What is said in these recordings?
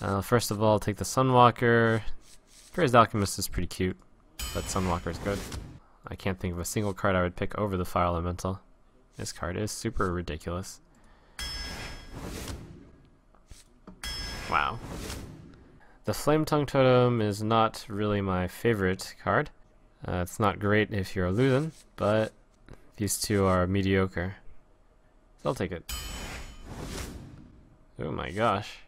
Uh, first of all, take the Sunwalker. Crazed Alchemist is pretty cute, but Sunwalker is good. I can't think of a single card I would pick over the Fire Elemental. This card is super ridiculous. Wow. The Flame Tongue Totem is not really my favorite card. Uh, it's not great if you're a Luthen, but these two are mediocre. So I'll take it. Oh my gosh.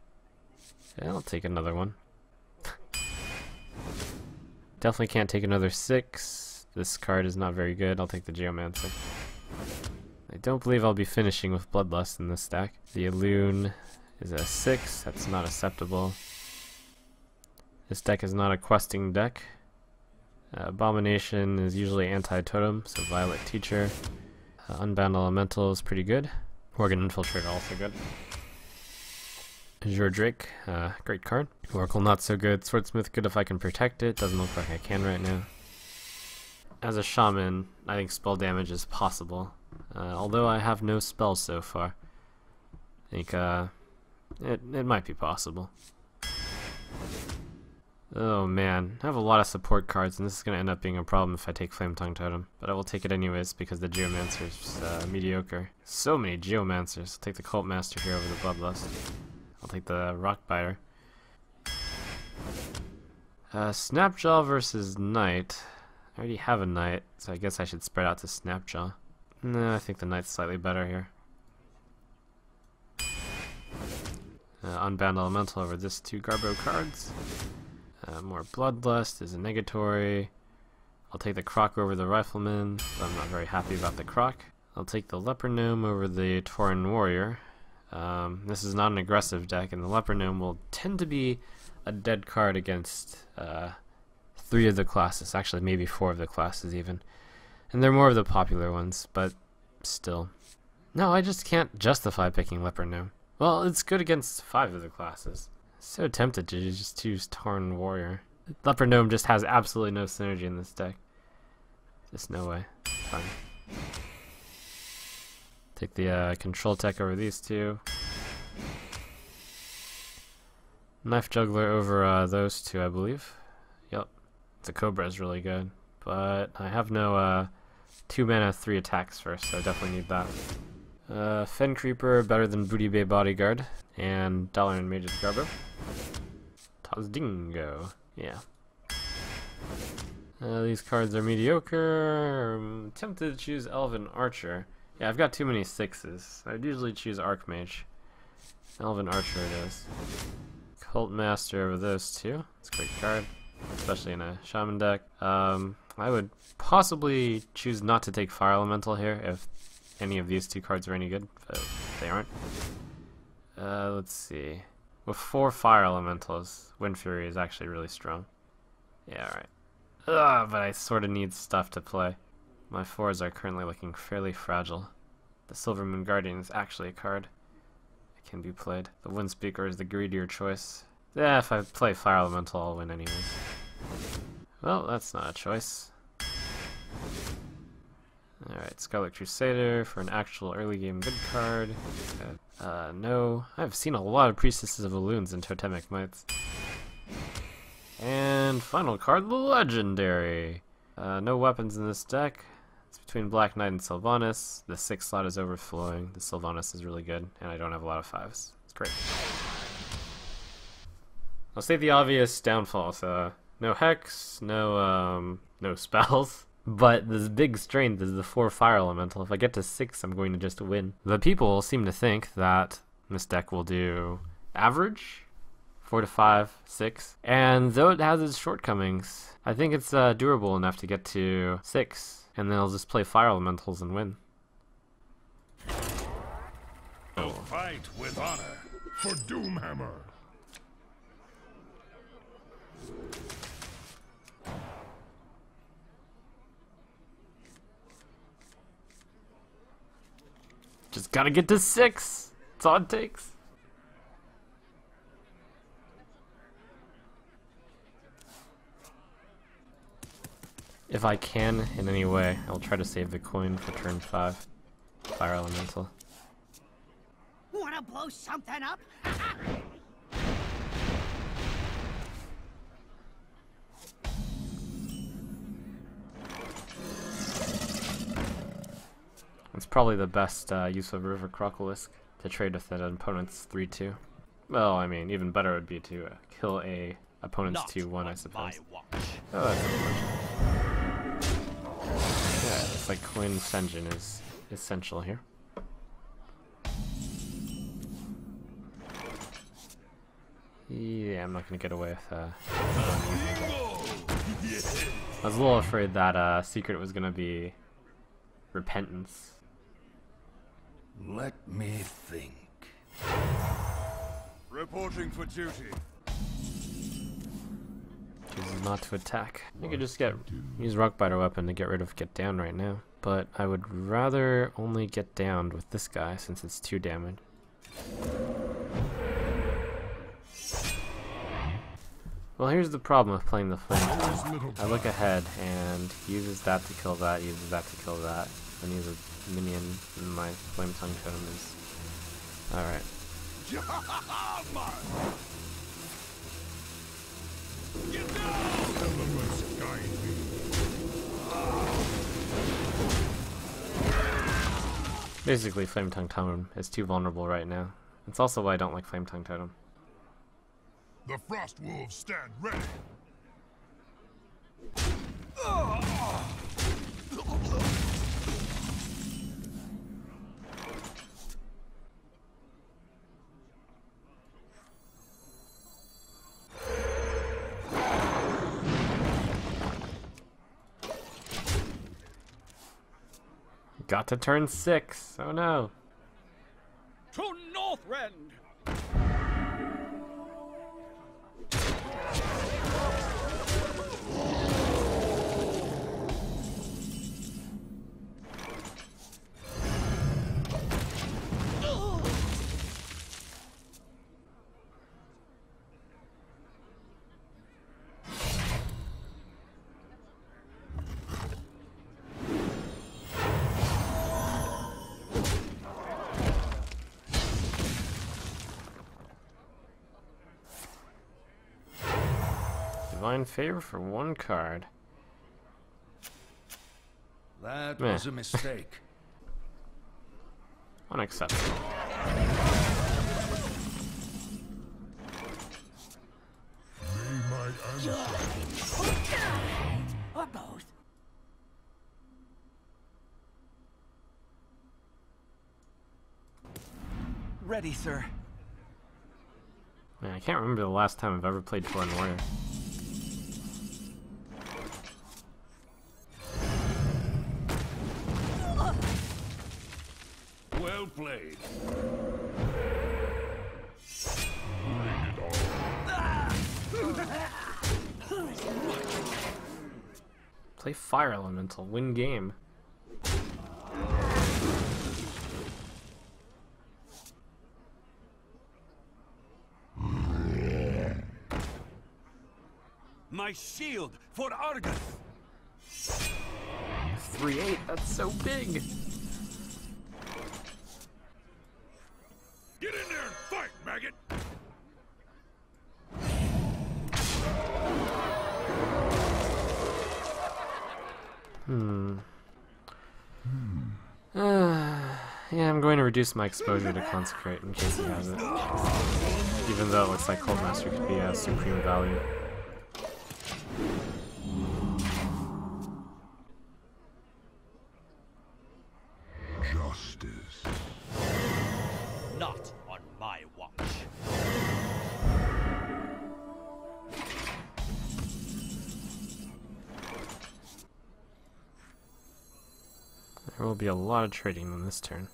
I'll take another one. Definitely can't take another six. This card is not very good. I'll take the Geomancer. I don't believe I'll be finishing with Bloodlust in this stack. The Elune is a six. That's not acceptable. This deck is not a questing deck. Uh, Abomination is usually anti-totem, so Violet Teacher. Uh, Unbound Elemental is pretty good. Worgen Infiltrator also good. Azure Drake, uh, great card. Oracle not so good. Swordsmith good if I can protect it. Doesn't look like I can right now. As a shaman, I think spell damage is possible. Uh, although I have no spells so far. I think uh, it, it might be possible. Oh man, I have a lot of support cards and this is going to end up being a problem if I take Flame Tongue Totem. But I will take it anyways because the Geomancer is uh, mediocre. So many Geomancers. I'll take the Cult Master here over the Bloodlust. I'll take the Rockbiter. Uh, Snapjaw versus Knight. I already have a Knight, so I guess I should spread out to Snapjaw. No, I think the Knight's slightly better here. Uh, Unbound Elemental over this two Garbo cards. Uh, more Bloodlust is a negatory. I'll take the Croc over the Rifleman, I'm not very happy about the Croc. I'll take the Leper Gnome over the Tauren Warrior. Um, this is not an aggressive deck, and the Leper Gnome will tend to be a dead card against uh, three of the classes, actually maybe four of the classes even. And they're more of the popular ones, but still. No, I just can't justify picking Leper Gnome. Well, it's good against five of the classes. So tempted to just choose Tauren Warrior. Leper Gnome just has absolutely no synergy in this deck. Just no way. Fine. Take the uh, control tech over these two. Knife Juggler over uh, those two, I believe. Yep. The Cobra is really good. But I have no uh, 2 mana, 3 attacks first, so I definitely need that. Uh, Fen Creeper better than Booty Bay Bodyguard. And Dalaran Mage's Garbo. Tazdingo. Yeah. Uh, these cards are mediocre. I'm tempted to choose Elven Archer. Yeah, I've got too many sixes. I'd usually choose Archmage. Elven Archer it is. Cult Master over those two. It's a great card, especially in a Shaman deck. Um, I would possibly choose not to take Fire Elemental here if any of these two cards are any good, but they aren't. Uh, let's see. With four Fire Elementals, Wind Fury is actually really strong. Yeah, alright. Ugh, but I sort of need stuff to play. My fours are currently looking fairly fragile. The Silvermoon Guardian is actually a card. It can be played. The Windspeaker is the greedier choice. Yeah, if I play Fire Elemental, I'll win anyways. Well, that's not a choice. Alright, Scarlet Crusader for an actual early game good card. Uh, no. I've seen a lot of Priestesses of Elunes and Totemic Mites. And final card, the Legendary. Uh, no weapons in this deck. It's between Black Knight and Sylvanas. The six slot is overflowing. The Sylvanas is really good, and I don't have a lot of fives. It's great. I'll say the obvious downfalls. Uh, no hex, no um, no spells. But this big strength is the 4 Fire Elemental. If I get to 6, I'm going to just win. The people seem to think that this deck will do average, 4 to 5, 6. And though it has its shortcomings, I think it's uh, durable enough to get to 6. And then I'll just play Fire Elementals and win. Oh. Fight with honor for Doomhammer. Just gotta get to six. That's all it takes. If I can, in any way, I'll try to save the coin for turn 5. Fire Elemental. Wanna blow something up? It's probably the best uh, use of River Crocolisk to trade with an opponent's 3-2. Well, I mean, even better would be to kill a opponent's 2-1, I suppose. Oh, it's like Coin Senjin is essential here. Yeah, I'm not gonna get away with uh, I was a little afraid that uh, secret was gonna be repentance. Let me think. Reporting for duty. Chooses not to attack. You could just get use rock biter weapon to get rid of get down right now. But I would rather only get downed with this guy since it's two damage. Well, here's the problem with playing the flame. I look ahead and he uses that to kill that, uses that to kill that, and he's a minion in my flame tongue totem is. Alright. Basically, Flame Tongue Totem is too vulnerable right now. It's also why I don't like Flame Tongue Totem. The Frost Wolves stand ready. Got to turn six. Oh no. To Northrend! Divine favor for one card. That Meh. was a mistake. Unacceptable. Or both. Ready, sir. Man, I can't remember the last time I've ever played Tauren Warrior. Fire Elemental, win game. My shield for Argus! 3-8, that's so big! Reduce my exposure to Consecrate in case he has it. Even though it looks like Cult Master could be a supreme value. Justice. Not on my watch. There will be a lot of trading on this turn.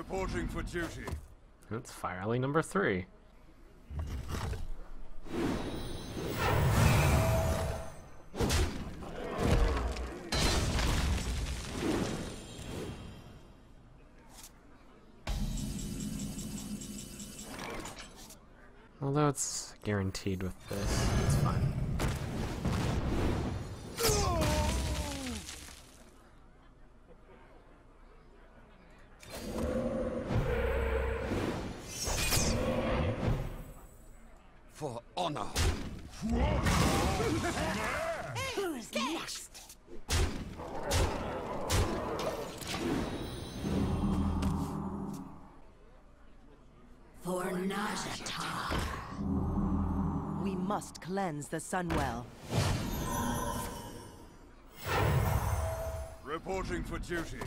Reporting for duty. That's Firely number three. Although it's guaranteed with this, it's fine. Cleanse the Sunwell. Reporting for duty.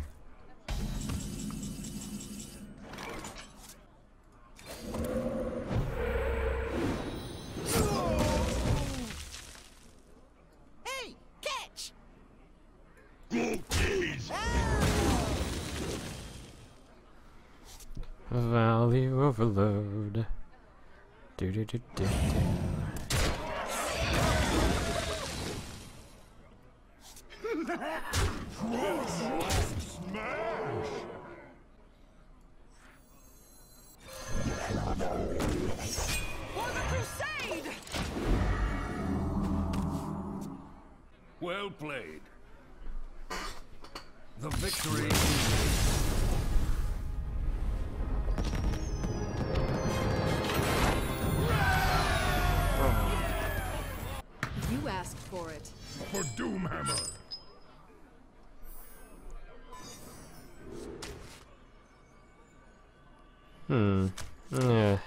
Hmm. Yeah.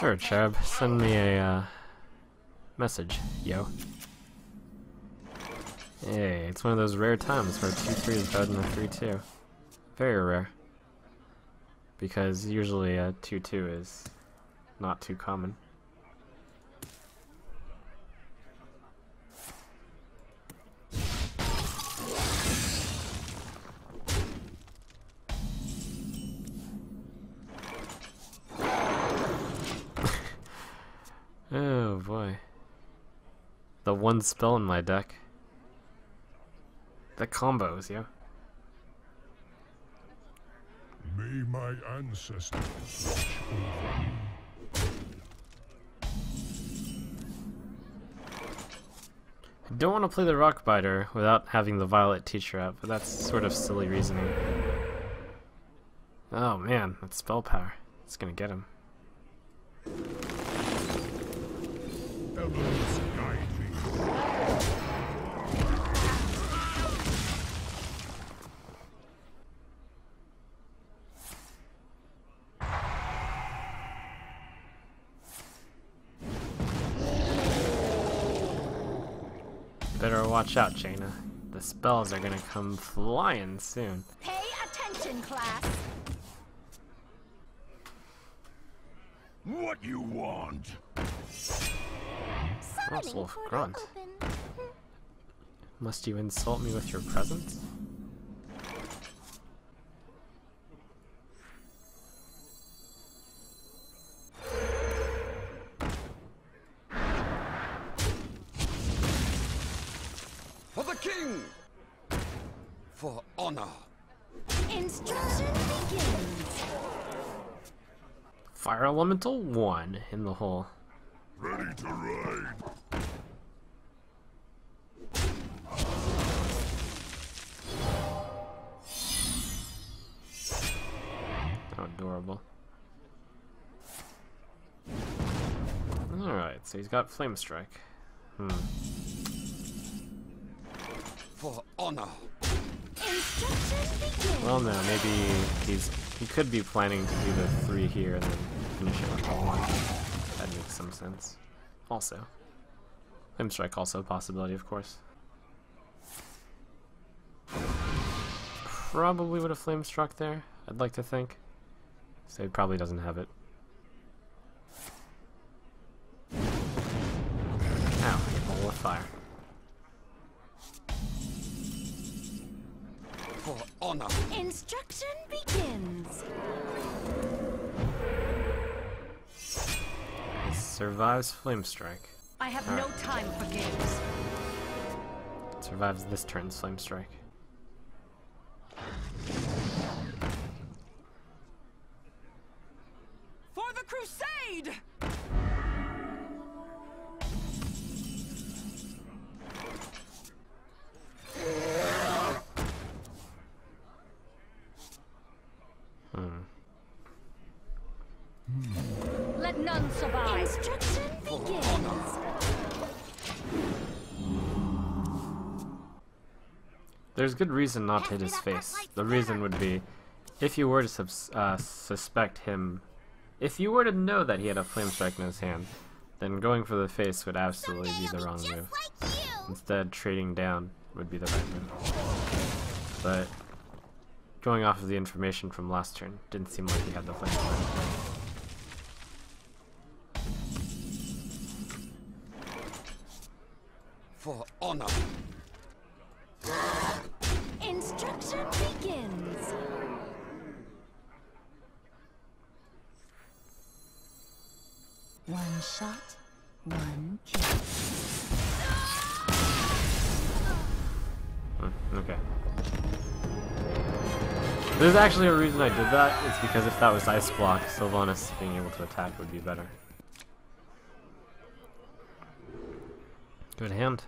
Sure, Cherub. Send me a uh, message, yo. Hey, it's one of those rare times where 2-3 is better than a 3-2. Very rare. Because usually a 2-2 is not too common. Oh boy. The one spell in my deck. The combos, yeah. May my ancestors watch over me. I don't want to play the Rock Biter without having the Violet Teacher out, but that's sort of silly reasoning. Oh man, that spell power. It's gonna get him. Watch out, Jaina. The spells are gonna come flying soon. Pay attention, class. What you want? That's Wolf Grunt. Must you insult me with your presence? Elemental 1 in the hole. Ready to ride. How adorable. Alright, so he's got Flame Strike. Hmm. For honor. Well, no, maybe he's he could be planning to do the three here and then finish it with one. That makes some sense. Also, Flame Strike also a possibility, of course. Probably would have Flame Struck there. I'd like to think. So he probably doesn't have it. Ow, hit ball with fire. For honor. Instruction begins. Survives Flame Strike. I have no time for games. Survives this turn's Flame Strike. There's good reason not to hit his face. The reason would be, if you were to sus uh, suspect him, if you were to know that he had a flame strike in his hand, then going for the face would absolutely be the wrong move. Instead, trading down would be the right move. But going off of the information from last turn, didn't seem like he had the flame strike. For honor. One shot, one kill. Okay. There's actually a reason I did that. It's because if that was Ice Block, Sylvanas being able to attack would be better. Good hand.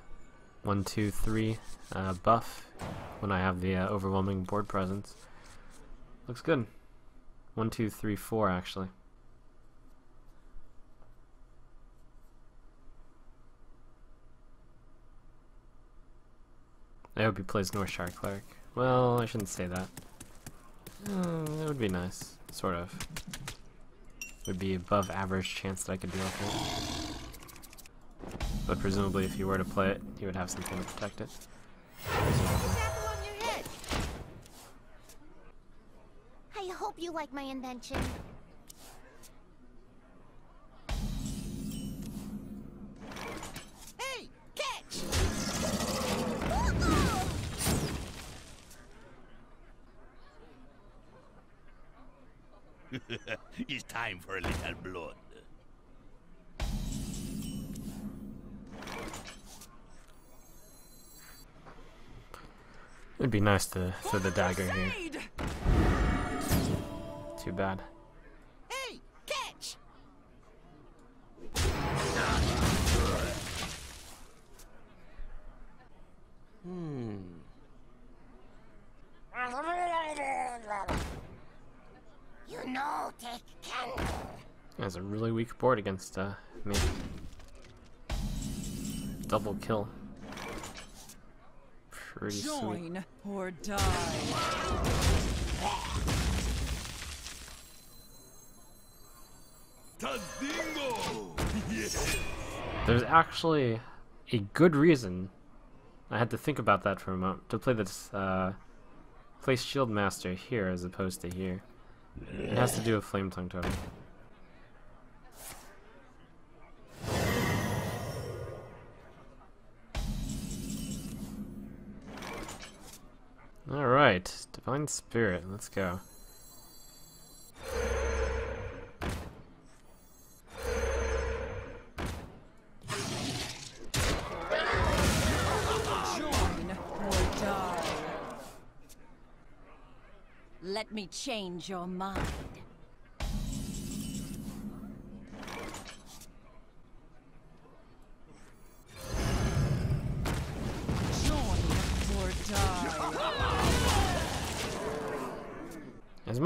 One, two, three. Uh, buff when I have the uh, overwhelming board presence. Looks good. One, two, three, four actually. I hope he plays Northshire Cleric. Well, I shouldn't say that. Hmm, it would be nice, sort of. Would be above average chance that I could deal with it. But presumably, if you were to play it, you would have something to protect it. I hope you like my invention. it's time for a little blood. It'd be nice to throw the dagger here. Too bad. Hey, catch! You know, take candle. Has a really weak board against uh, me. Double kill. Pretty sweet. Join or die. There's actually a good reason. I had to think about that for a moment to play this. Uh, place Shield Master here as opposed to here. It has to do with Flame Tongue Totem. Alright, Divine Spirit, let's go. Let me change your mind.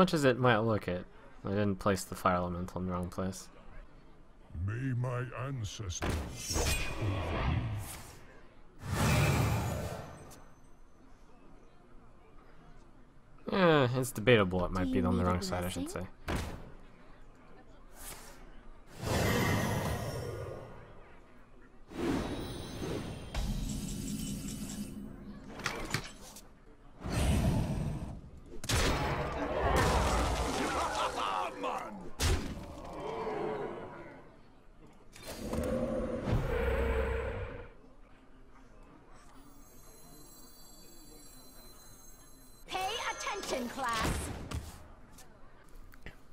Much as it might look it, I didn't place the Fire Elemental in the wrong place. May my ancestors watch over me. Yeah, it's debatable. It might be on the wrong side, I should say.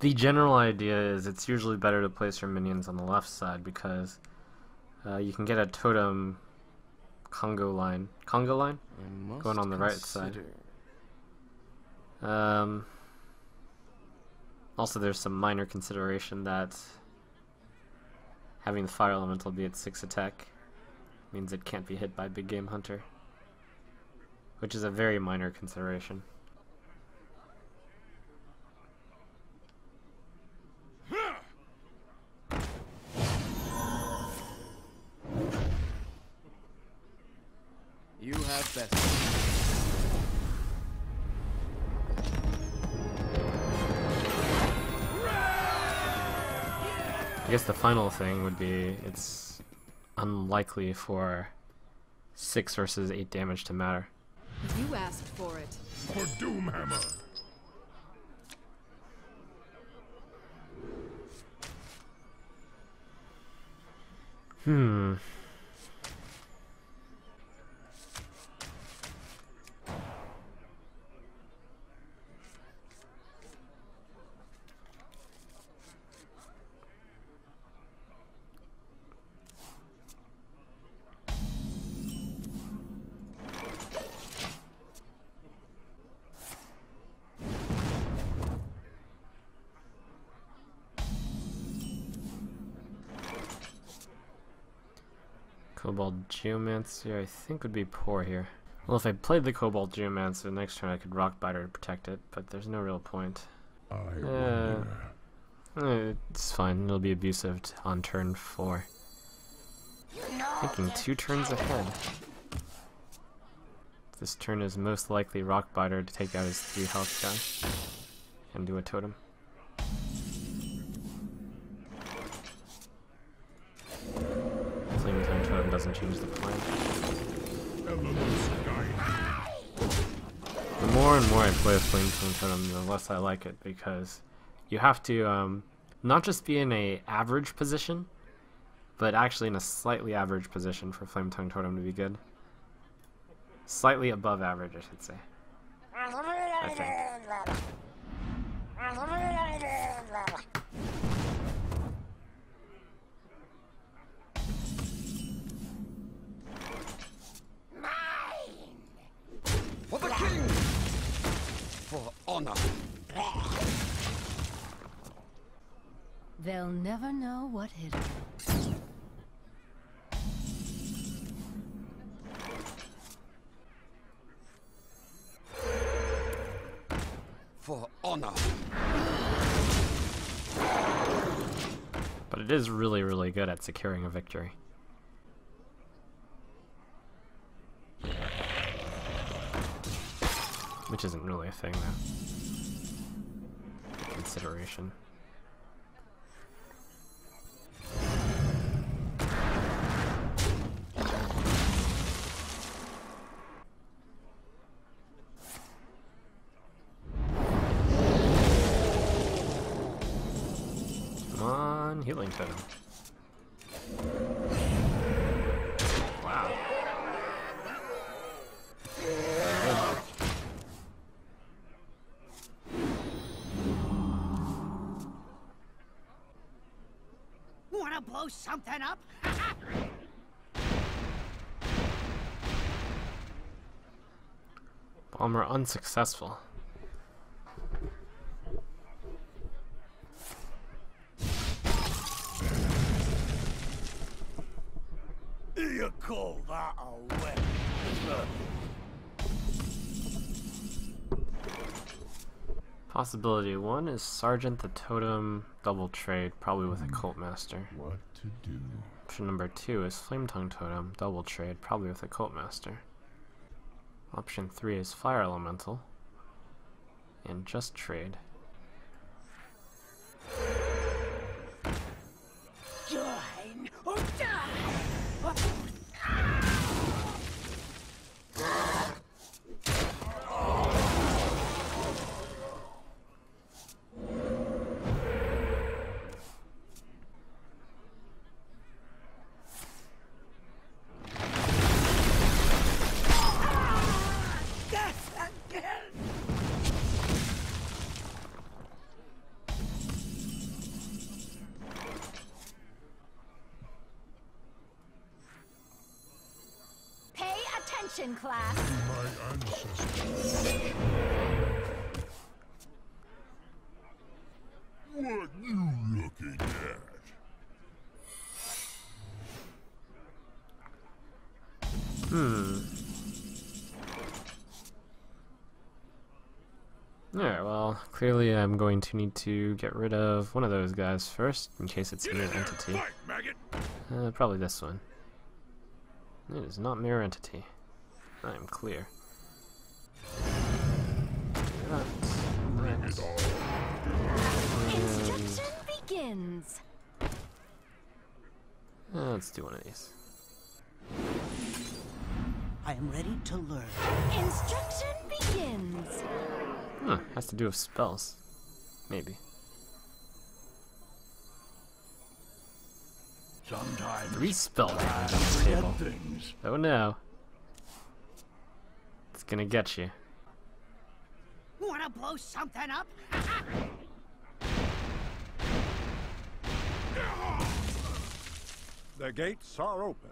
The general idea is it's usually better to place your minions on the left side because uh, you can get a totem Congo line. Congo line? Going on the right side. Um, also, there's some minor consideration that having the fire elemental be at 6 attack means it can't be hit by Big Game Hunter. Which is a very minor consideration. Final thing would be it's unlikely for 6 versus 8 damage to matter. You asked for it. For Doomhammer. Hmm. Kobold Geomancer I think would be poor here. Well, if I played the Kobold Geomancer, next turn I could Rock Biter to protect it, but there's no real point. Uh. Eh, It's fine, it'll be abusive on turn 4. You Thinking two turns ahead. This turn is most likely Rock Biter to take out his 3 health guy. And do a totem. Doesn't change the plan. The more and more I play with Flame Tongue Totem, the less I like it because you have to um, not just be in a average position, but actually in a slightly average position for Flame Tongue Totem to be good. Slightly above average, I should say. I think. For. They'll never know what hit 'em. For honor. But it is really, really good at securing a victory. Which isn't really a thing, though. Consideration. Blow something up? Bomber unsuccessful. You call that a weapon? Possibility one is Sergeant the Totem double trade, probably with a Cult Master. What to do? Option number two is Flame Tongue Totem, double trade, probably with a Cult Master. Option three is Fire Elemental, and just trade. Class. My ancestors. What you looking at? Hmm. Alright, well, clearly I'm going to need to get rid of one of those guys first, in case it's a mirror entity. Uh, probably this one. It is not mirror entity. I am clear. Bring it on. Instruction begins. uh, let's do one of these. I am ready to learn. Instruction begins. Huh, has to do with spells. Maybe. Sometimes Three spell rounds on the forget table. things. Oh no. It's gonna get you. Wanna blow something up? The gates are open.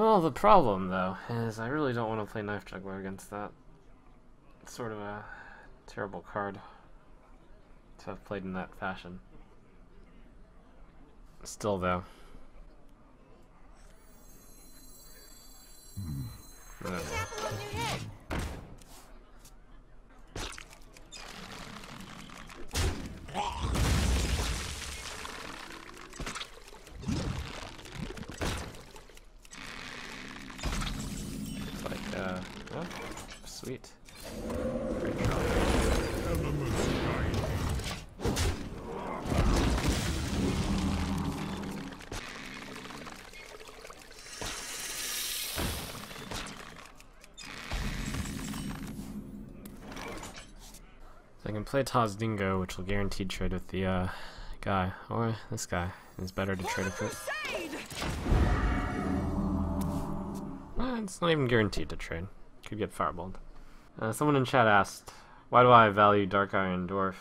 Well, the problem, though, is I really don't want to play Knife Juggler against that. It's sort of a terrible card to have played in that fashion. Still, though. Hmm. Whatever. Play Taz Dingo, which will guarantee trade with the uh, guy, or this guy. It's better to trade with it. Well, it's not even guaranteed to trade. Could get fireballed. Uh, someone in chat asked, why do I value Dark Iron Dwarf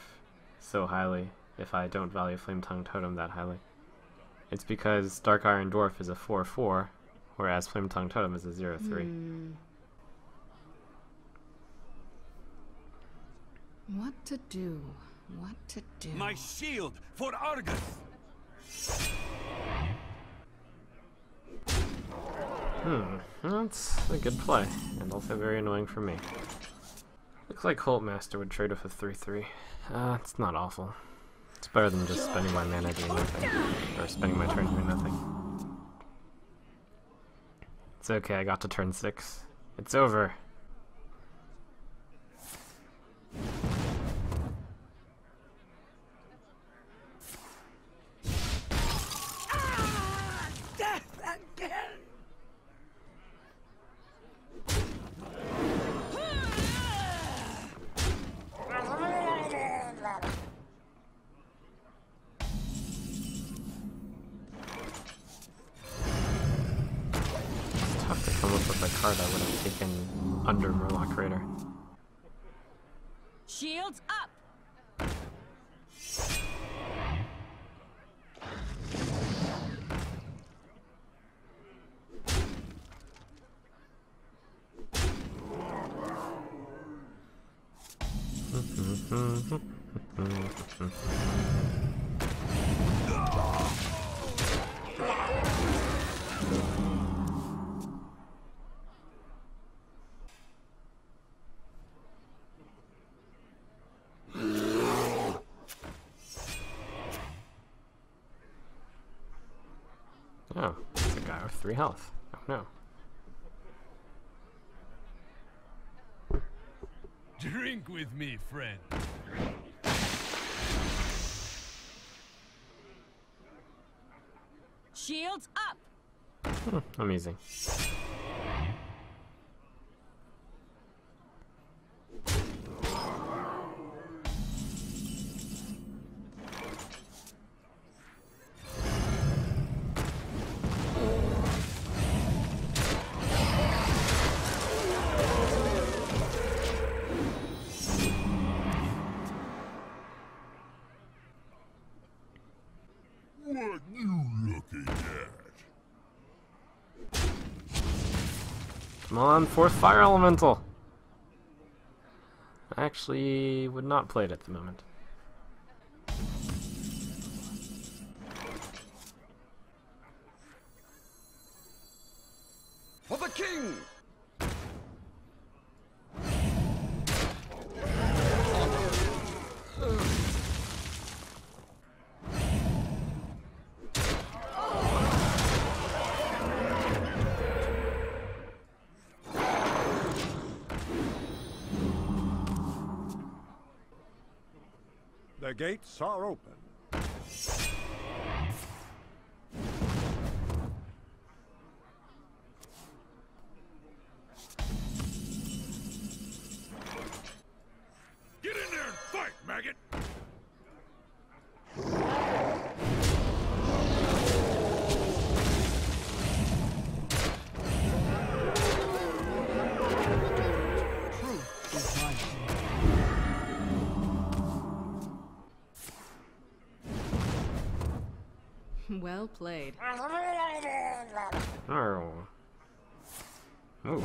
so highly if I don't value Flame Tongue Totem that highly? It's because Dark Iron Dwarf is a 4-4, whereas Flame Tongue Totem is a 0-3. What to do? What to do? My shield for Argus. Hmm, that's a good play, and also very annoying for me. Looks like Cult Master would trade off a 3-3. Uh, it's not awful. It's better than just spending my mana doing nothing. Or spending my turn doing nothing. It's okay, I got to turn 6. It's over. Card I would have taken under Murloc Raider. Shields 3 health. Oh no. Drink with me, friend. Shields up! Hmm, amazing. On, fourth fire elemental. I actually would not play it at the moment. The gates are open. Played. Oh. Ooh.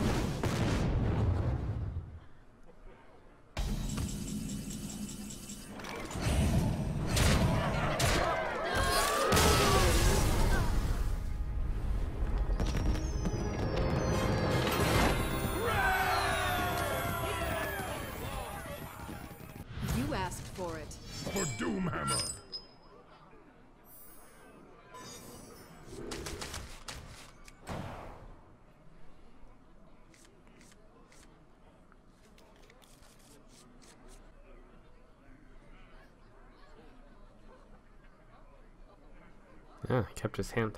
Kept his hand.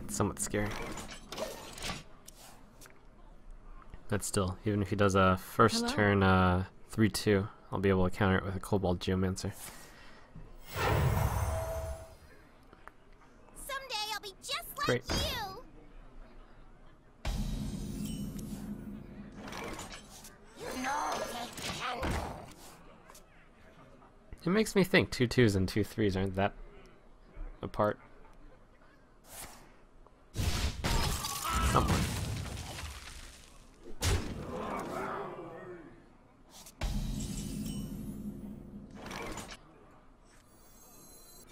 That's somewhat scary. But still, even if he does a first Hello? turn uh, 3-2, I'll be able to counter it with a Kobold Geomancer. Someday I'll be just like Great. you. You know they can. It makes me think two twos and two threes aren't that apart. Somewhat.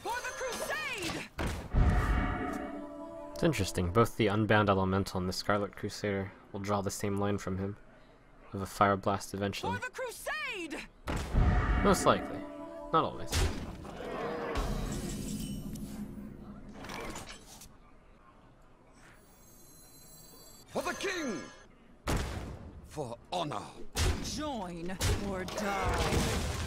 For the crusade. It's interesting. Both the Unbound Elemental and the Scarlet Crusader will draw the same line from him. Of a Fire Blast eventually. For the crusade. Most likely. Not always. Honor! Join or die.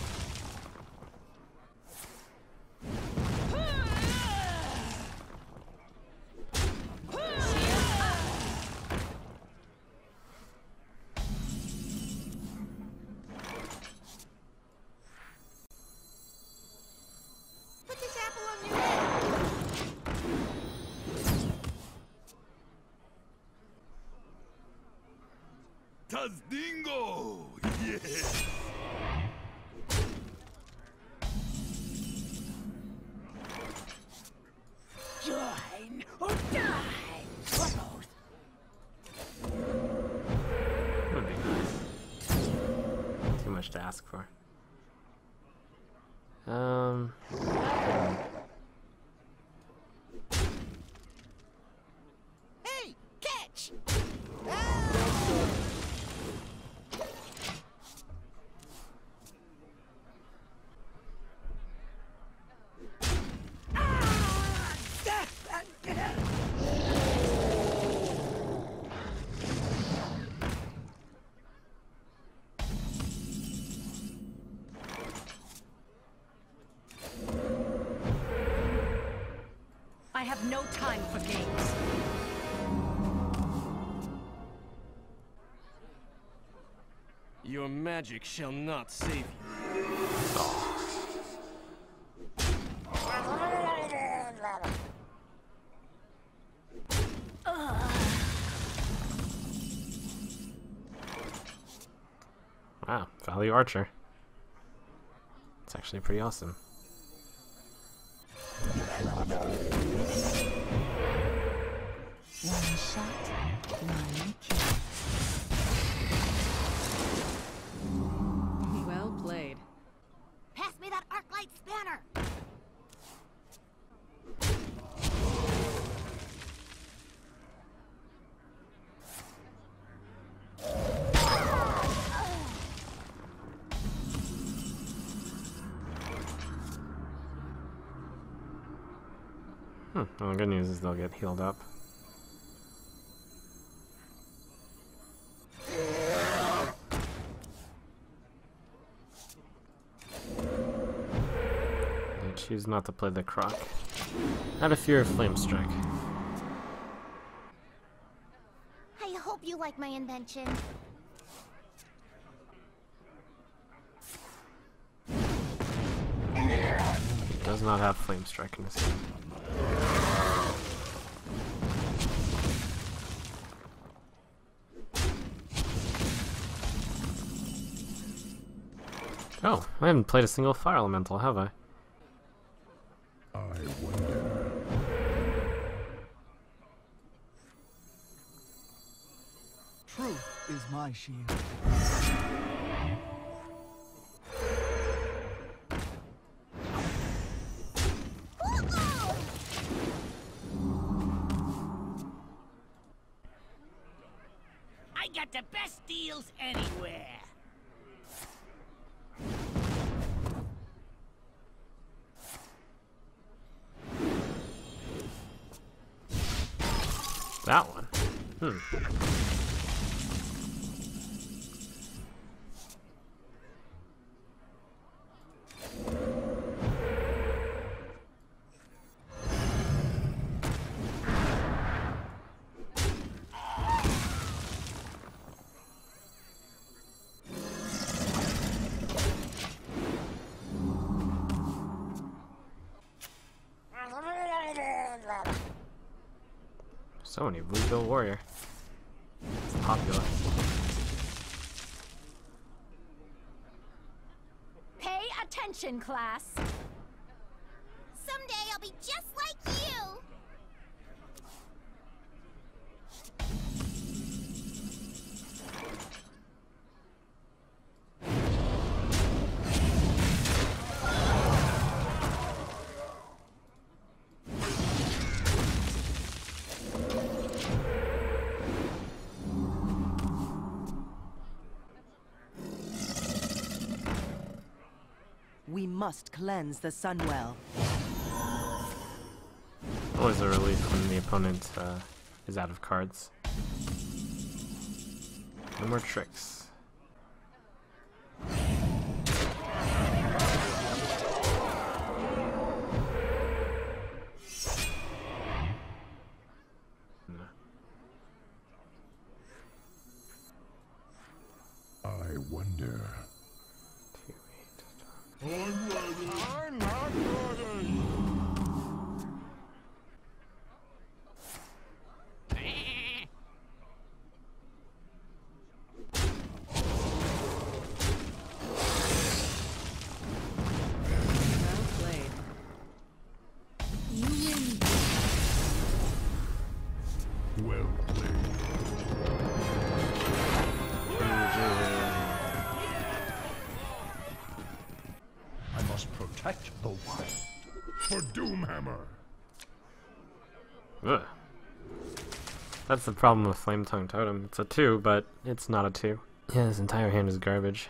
No time for games. Your magic shall not save you. Ah, wow, Value Archer. It's actually pretty awesome. The good news is they'll get healed up. They choose not to play the croc. Out of fear of flame strike. I hope you like my invention. Does not have flame strike in his hand. I haven't played a single fire elemental, have I? I wonder. Truth is my shield. I got the best deals anywhere. Hmm. So many Bluegill Warrior. It's popular. Pay attention, class. Must cleanse the Sunwell. Always a relief when the opponent uh, is out of cards. No more tricks. I wonder. Two, eight, That's the problem with Flametongue Totem. It's a 2, but it's not a 2. Yeah, this entire hand is garbage.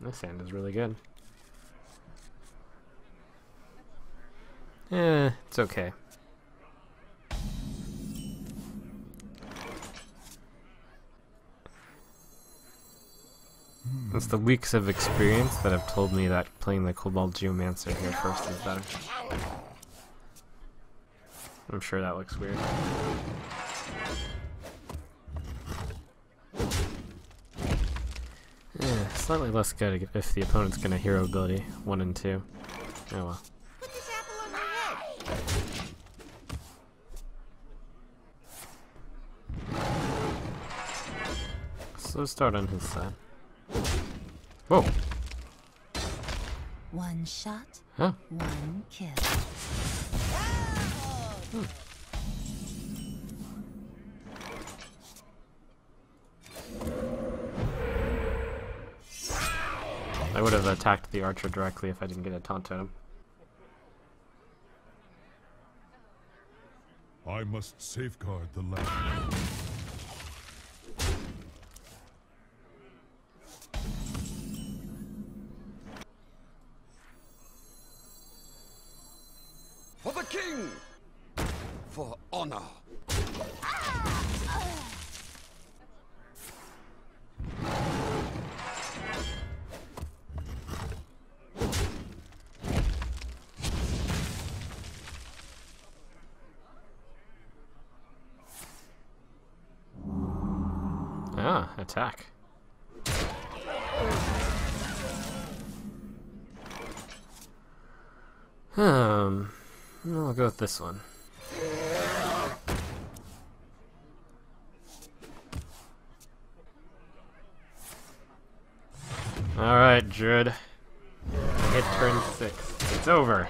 This hand is really good. Eh, it's okay. It's the weeks of experience that have told me that playing the Kobold Geomancer here first is better. I'm sure that looks weird. Yeah, slightly less good if the opponent's gonna hero ability 1 and 2. Oh well. Slow start on his side. Whoa! One shot, Huh? one kill. I would have attacked the archer directly if I didn't get a taunt totem. I must safeguard the land. King! For honor! Ah, attack. Um, I'll go with this one. Alright, Druid. Hit turn six. It's over.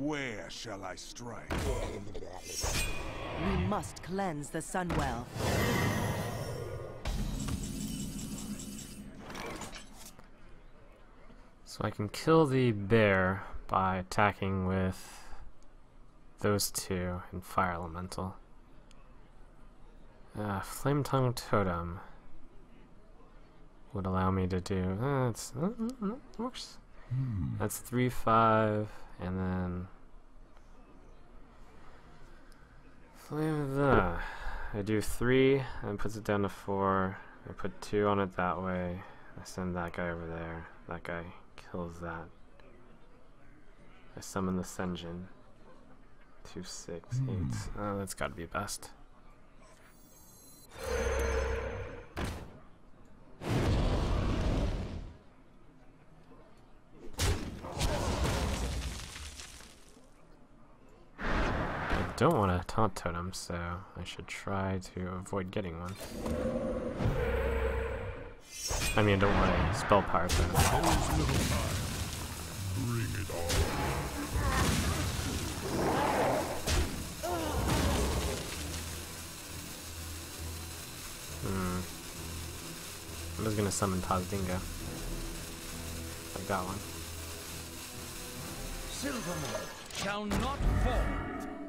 Where shall I strike? We must cleanse the Sunwell. So I can kill the bear by attacking with those two and Fire Elemental. Uh, Flametongue Totem would allow me to do. Uh, it's, uh, uh, uh, works. That's 3 5, and then. Flame the. I do 3, and puts it down to 4. I put 2 on it that way. I send that guy over there. That guy kills that. I summon the Sen'jin. Two, six, hmm. eight. Oh, that's gotta be best. Don't want a taunt totem, so I should try to avoid getting one. I mean, I don't want a spell power on. Hmm. I'm just gonna summon Taz'dingo. I got one. Silvermoon shall not fall.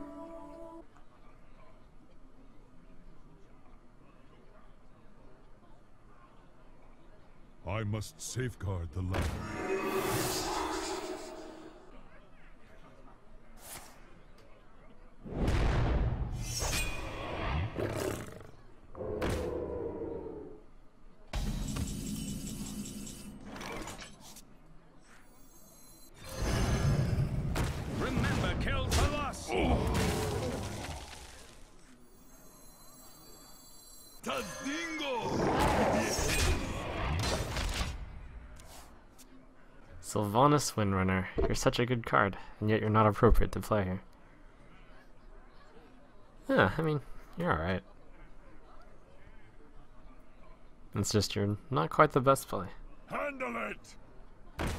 I must safeguard the land. Sylvanas Windrunner. You're such a good card, and yet you're not appropriate to play here. Yeah, I mean, you're alright. It's just you're not quite the best play. Handle it!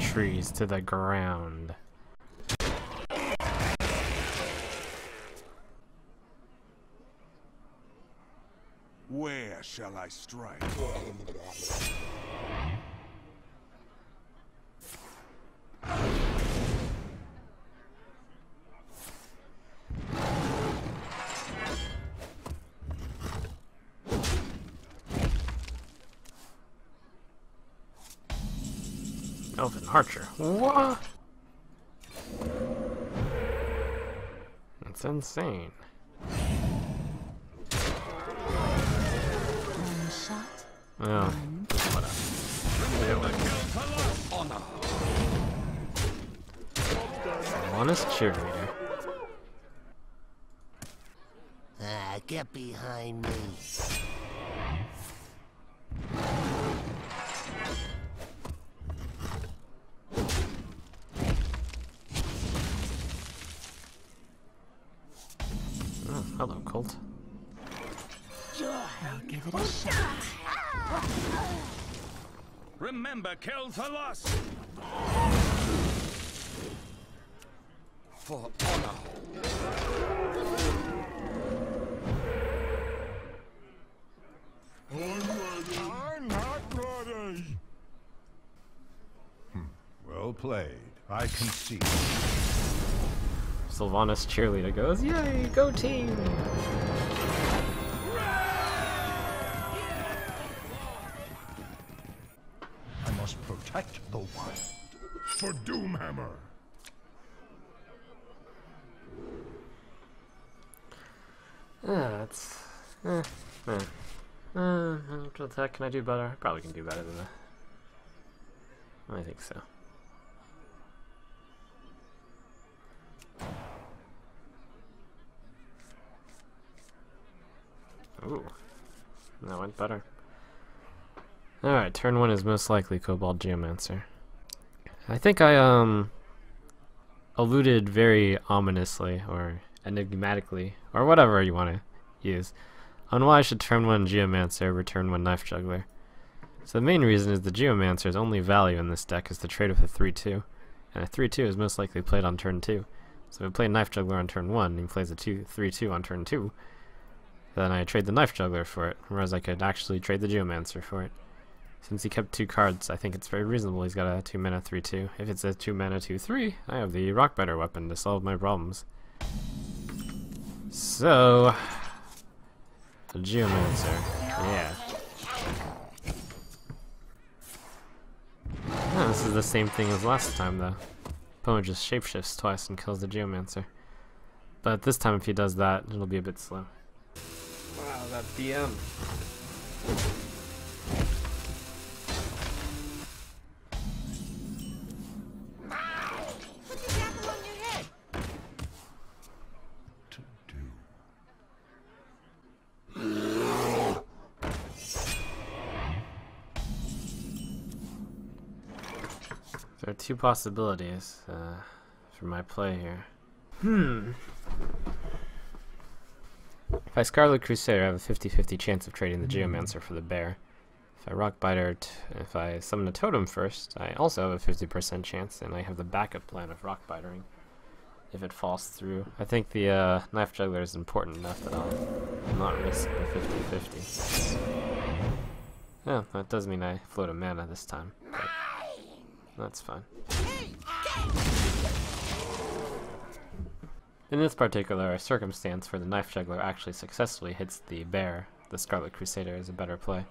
Trees to the ground. Where shall I strike? Archer. What? That's insane. One shot. Honor! Honest cheerleader. Ah, get behind me. Kill for lust! For honor! I'm not ready! Hmm. Well played. I concede. Sylvanas cheerleader goes, Yay, go team! Can I do better? I probably can do better than that. I think so. Ooh, that went better. Alright, turn one is most likely Kobold Geomancer. I think I, um, alluded very ominously, or enigmatically, or whatever you want to use, on why I should turn one Geomancer over turn one Knife Juggler. So the main reason is the Geomancer's only value in this deck is the trade with a 3-2, and a 3-2 is most likely played on turn 2. So if I play Knife Juggler on turn 1, and he plays a 3-2 on turn 2, then I trade the Knife Juggler for it, whereas I could actually trade the Geomancer for it. Since he kept two cards, I think it's very reasonable he's got a 2 mana 3-2. If it's a 2 mana 2-3, I have the Rockbiter weapon to solve my problems. So, the Geomancer, yeah. Oh, this is the same thing as last time though. Opponent just shapeshifts twice and kills the Geomancer. But this time if he does that, it'll be a bit slow. Wow, that DM. Two possibilities uh, for my play here. Hmm. If I Scarlet Crusader, I have a 50-50 chance of trading the Geomancer for the bear. If I Rockbiter, t if I summon a totem first, I also have a 50% chance, and I have the backup plan of Rockbitering if it falls through. I think the uh, Knife Juggler is important enough that I'll not risk the 50-50. Yeah, that does mean I float a mana this time, that's fine. In this particular circumstance where the knife juggler actually successfully hits the bear, the Scarlet Crusader is a better play.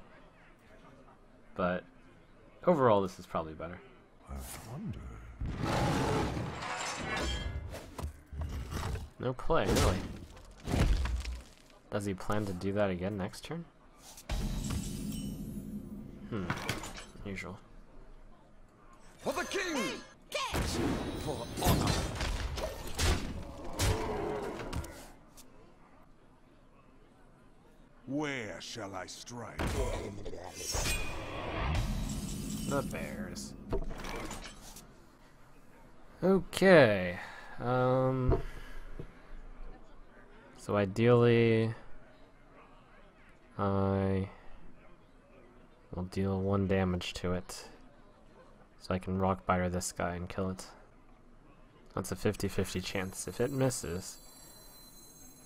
But overall, this is probably better. No play, really. Does he plan to do that again next turn? Hmm, usual. For the king! For honor! Where shall I strike? The Bears. Okay. Um. So ideally, I will deal one damage to it. So I can rock biter this guy and kill it. That's a 50-50 chance. If it misses,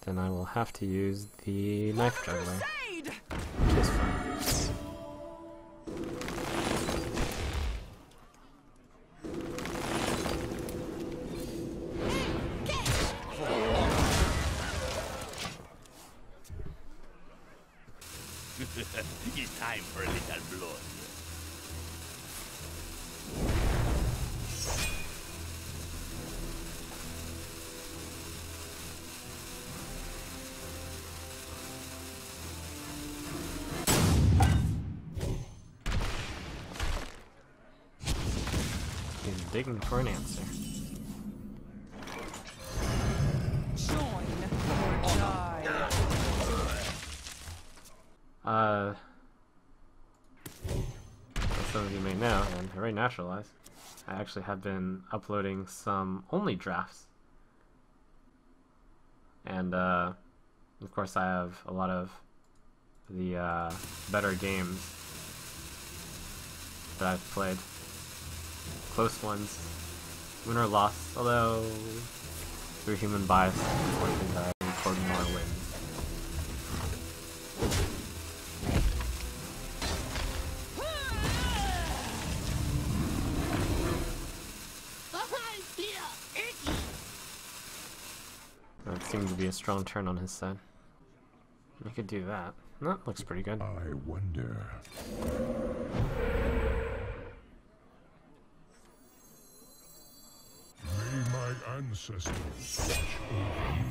then I will have to use the knife juggler. Digging for an answer. Uh, as some of you may know, and very naturalized, I actually have been uploading some only drafts. And, uh, of course I have a lot of the, uh, better games that I've played. Close ones. Win or loss, although through human bias, unfortunately, I record more wins. That seemed to be a strong turn on his side. We could do that. That looks pretty good. I wonder. May my ancestors watch over you.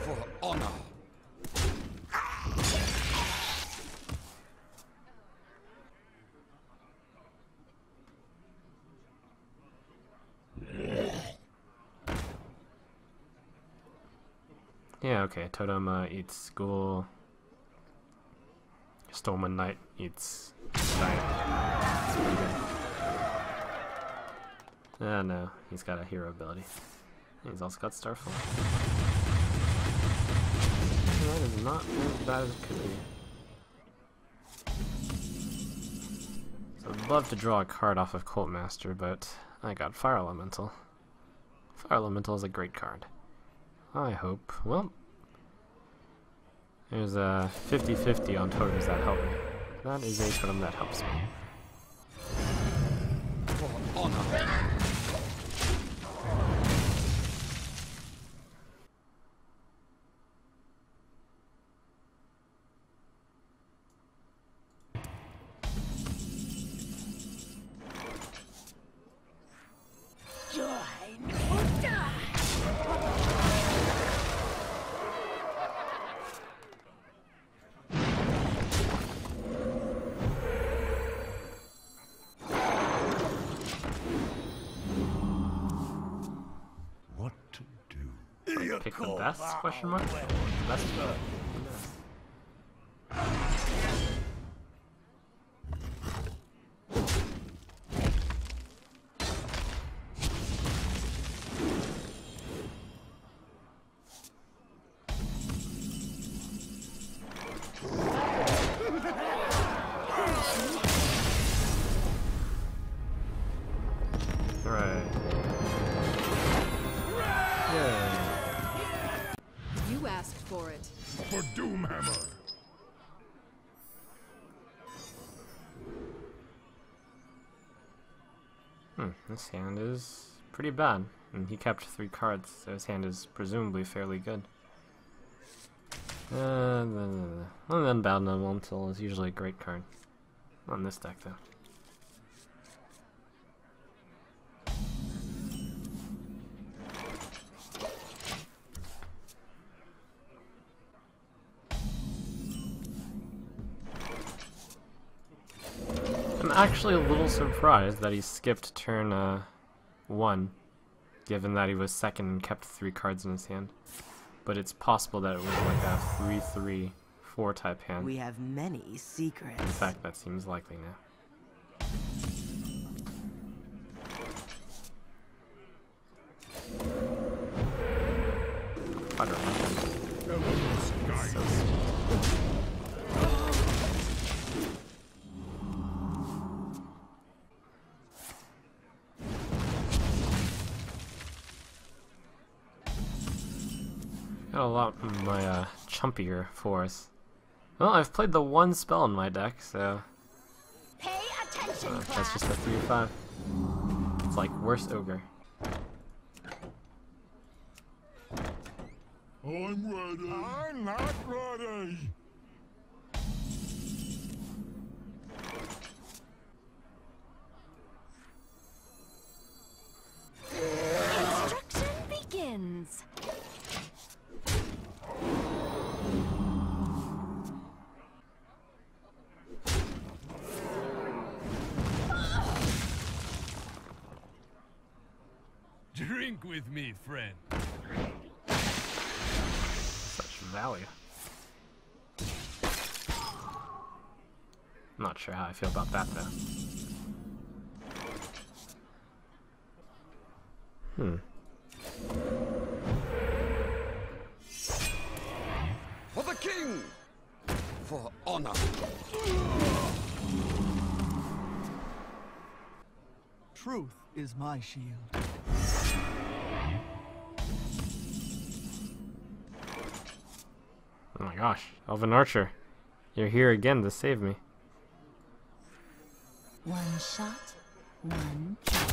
For honor! Yeah, okay. Totem uh, eats school. Stormwind Knight eats pretty. Ah, no. He's got a hero ability. He's also got Starfall. That is not as bad as it could be. So I'd love to draw a card off of Cult Master, but I got Fire Elemental. Fire Elemental is a great card. I hope. Well, there's a 50-50 on totems that help me. That is a totem that helps me. For honor! Question mark. Best. Right. For it. For Doomhammer! Hmm, this hand is pretty bad. And he kept three cards, so his hand is presumably fairly good. Uh, and then Bound Elemental is usually a great card. On this deck, though. Actually a little surprised that he skipped turn uh, 1, given that he was second and kept three cards in his hand. But it's possible that it was like a 3-3, 4 type hand. We have many secrets. In fact, that seems likely now. My uh, chumpier force. Well, I've played the one spell in my deck, so Pay attention, uh, that's just a 3 5. It's like worst ogre. I'm ready. I'm not ready. Construction begins. Drink with me, friend. Such value. Not sure how I feel about that though. Hmm. For the king! For honor! Truth is my shield. Oh my gosh, Elven Archer. You're here again to save me. One shot, one For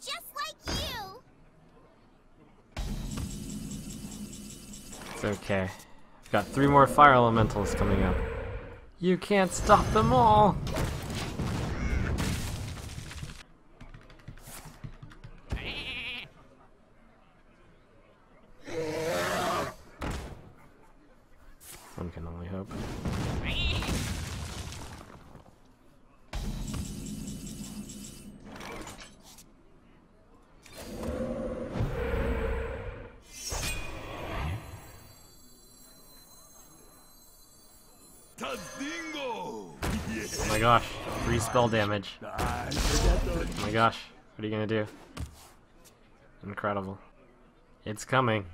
just like you. It's okay. I've got three more fire elementals coming up. You can't stop them all! Spell damage. Oh my gosh, what are you gonna do? Incredible. It's coming.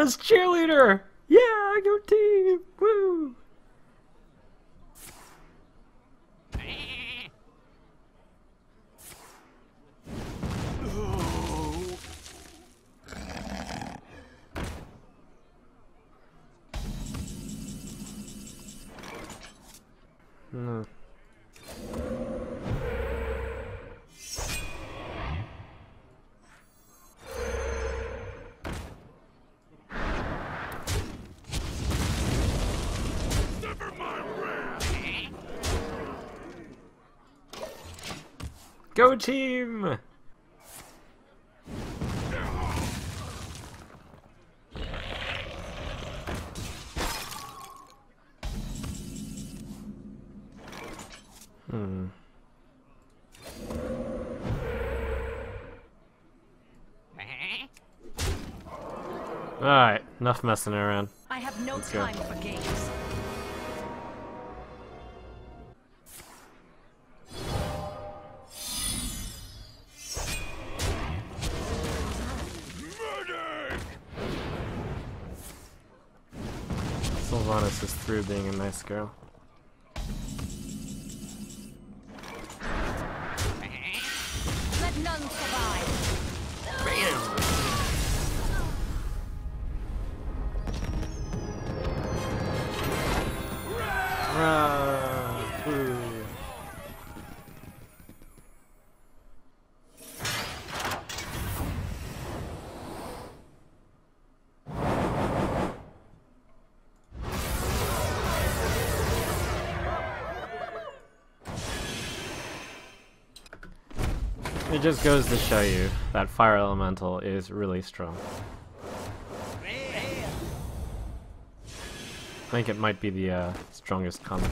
Sylvanas cheerleader! Yeah, go team! Woo! Hmm. Go team! Hmm. Alright, enough messing around. I have no Let's go. for games. Sylvanas being a nice girl. It just goes to show you that fire elemental is really strong. I think it might be the uh, strongest common.